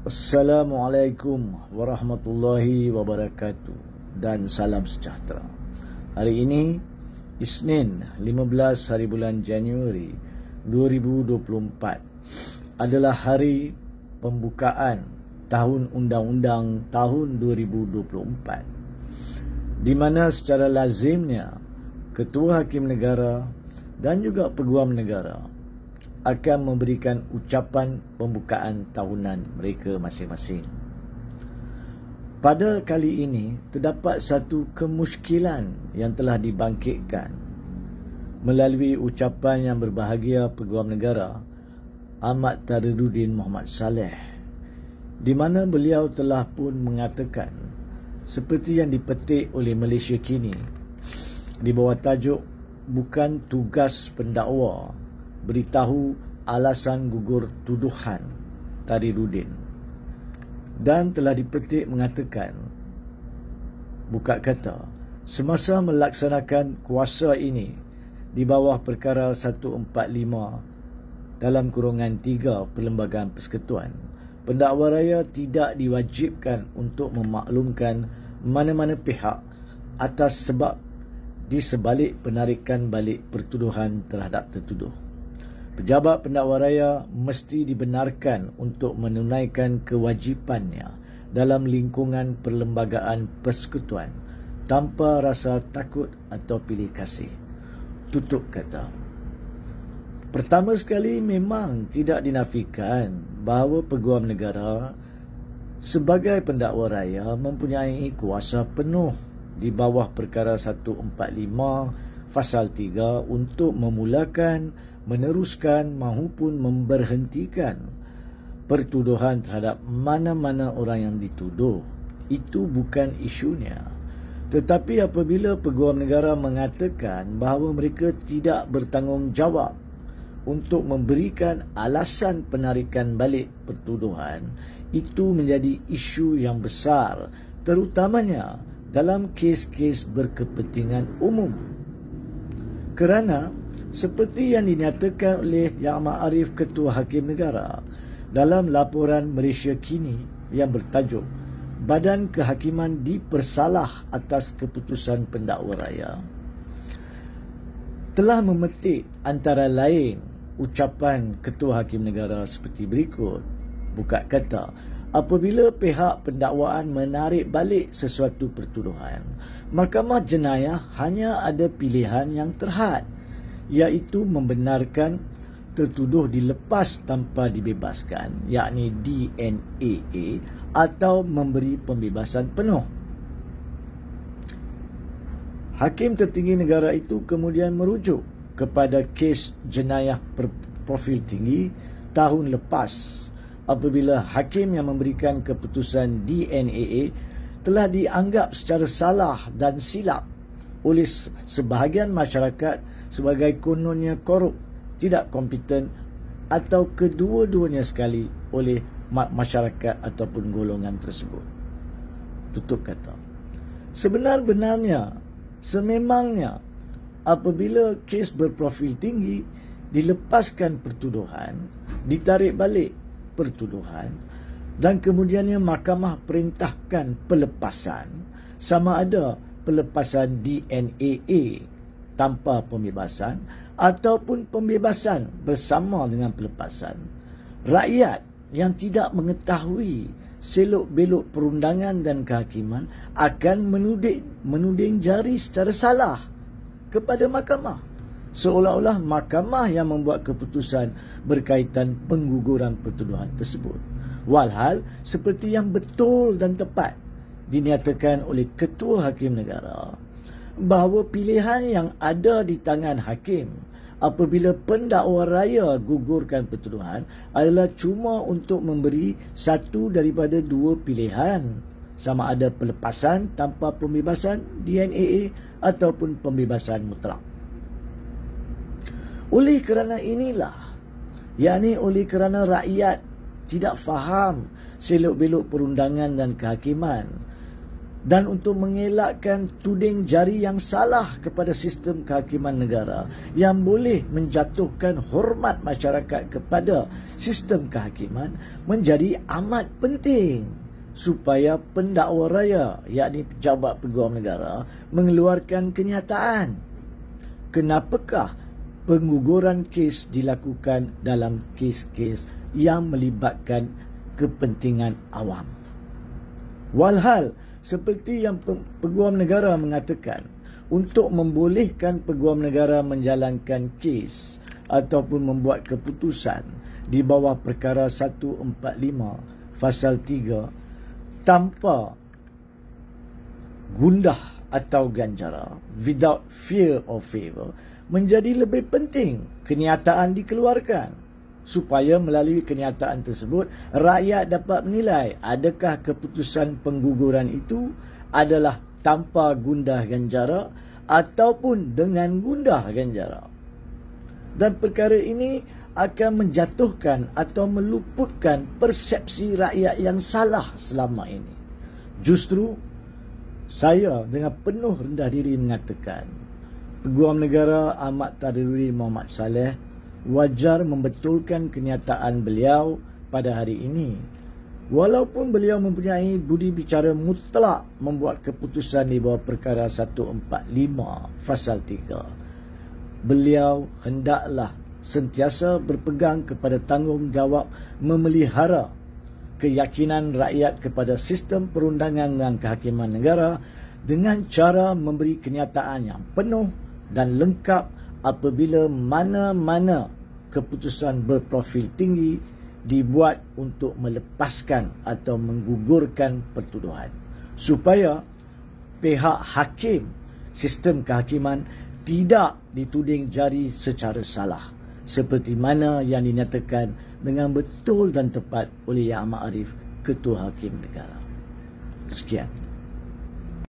Assalamualaikum warahmatullahi wabarakatuh dan salam sejahtera. Hari ini Isnin 15 hari bulan Januari 2024 adalah hari pembukaan tahun undang-undang tahun 2024 di mana secara lazimnya ketua hakim negara dan juga peguam negara akan memberikan ucapan pembukaan tahunan mereka masing-masing. Pada kali ini, terdapat satu kemuskilan yang telah dibangkitkan melalui ucapan yang berbahagia Peguam Negara Ahmad Tariduddin Muhammad Saleh di mana beliau telah pun mengatakan seperti yang dipetik oleh Malaysia kini di bawah tajuk bukan tugas pendakwa beritahu alasan gugur tuduhan Tariduddin dan telah dipetik mengatakan buka kata semasa melaksanakan kuasa ini di bawah perkara 145 dalam kurungan 3 Perlembagaan Persekutuan pendakwa raya tidak diwajibkan untuk memaklumkan mana-mana pihak atas sebab di sebalik penarikan balik pertuduhan terhadap tertuduh. Pejabat pendakwa raya mesti dibenarkan untuk menunaikan kewajipannya dalam lingkungan perlembagaan persekutuan tanpa rasa takut atau pilih kasih. Tutup kata. Pertama sekali memang tidak dinafikan bahawa peguam negara sebagai pendakwa raya mempunyai kuasa penuh di bawah perkara 145 fasal 3 untuk memulakan meneruskan maupun memberhentikan pertuduhan terhadap mana-mana orang yang dituduh. Itu bukan isunya. Tetapi apabila peguam negara mengatakan bahawa mereka tidak bertanggungjawab untuk memberikan alasan penarikan balik pertuduhan, itu menjadi isu yang besar terutamanya dalam kes-kes berkepentingan umum. Kerana seperti yang dinyatakan oleh Yang Ma'arif Ketua Hakim Negara dalam laporan Malaysia kini yang bertajuk Badan Kehakiman dipersalah atas keputusan pendakwa raya. Telah memetik antara lain ucapan Ketua Hakim Negara seperti berikut. Buka kata apabila pihak pendakwaan menarik balik sesuatu pertuduhan Mahkamah Jenayah hanya ada pilihan yang terhad iaitu membenarkan tertuduh dilepas tanpa dibebaskan yakni DNAA atau memberi pembebasan penuh. Hakim tertinggi negara itu kemudian merujuk kepada kes jenayah profil tinggi tahun lepas apabila hakim yang memberikan keputusan DNAA telah dianggap secara salah dan silap oleh sebahagian masyarakat sebagai kononnya korup, tidak kompeten atau kedua-duanya sekali oleh masyarakat ataupun golongan tersebut. Tutup kata. Sebenar-benarnya, sememangnya apabila kes berprofil tinggi dilepaskan pertuduhan, ditarik balik pertuduhan dan kemudiannya mahkamah perintahkan pelepasan sama ada pelepasan DNAA tanpa pembebasan ataupun pembebasan bersama dengan pelepasan. Rakyat yang tidak mengetahui selok-belok perundangan dan kehakiman akan menuding, menuding jari secara salah kepada mahkamah. Seolah-olah mahkamah yang membuat keputusan berkaitan pengguguran pertuduhan tersebut. Walhal seperti yang betul dan tepat dinyatakan oleh Ketua Hakim Negara bahawa pilihan yang ada di tangan hakim apabila pendakwa raya gugurkan pertuduhan adalah cuma untuk memberi satu daripada dua pilihan sama ada pelepasan tanpa pembebasan DNAA ataupun pembebasan mutlak. Oleh kerana inilah, yakni oleh kerana rakyat tidak faham selok-belok perundangan dan kehakiman, dan untuk mengelakkan tuding jari yang salah kepada sistem kehakiman negara yang boleh menjatuhkan hormat masyarakat kepada sistem kehakiman menjadi amat penting supaya pendakwa raya yakni pejabat peguam negara mengeluarkan kenyataan kenapakah penguguran kes dilakukan dalam kes-kes yang melibatkan kepentingan awam. Walhal seperti yang peguam negara mengatakan untuk membolehkan peguam negara menjalankan kes ataupun membuat keputusan di bawah perkara 145 pasal 3 tanpa gundah atau ganjara without fear or favor menjadi lebih penting kenyataan dikeluarkan supaya melalui kenyataan tersebut rakyat dapat menilai adakah keputusan pengguguran itu adalah tanpa gundah ganjara ataupun dengan gundah ganjara. Dan perkara ini akan menjatuhkan atau meluputkan persepsi rakyat yang salah selama ini. Justru saya dengan penuh rendah diri mengatakan Peguam Negara Ahmad Tadruri Muhammad Saleh wajar membetulkan kenyataan beliau pada hari ini. Walaupun beliau mempunyai budi bicara mutlak membuat keputusan di bawah perkara 145 fasal 3. Beliau hendaklah sentiasa berpegang kepada tanggungjawab memelihara keyakinan rakyat kepada sistem perundangan dan kehakiman negara dengan cara memberi kenyataan yang penuh dan lengkap apabila mana-mana keputusan berprofil tinggi dibuat untuk melepaskan atau menggugurkan pertuduhan supaya pihak hakim sistem kehakiman tidak dituding jari secara salah seperti mana yang dinyatakan dengan betul dan tepat oleh Yang Amat Arif Ketua Hakim Negara. Sekian.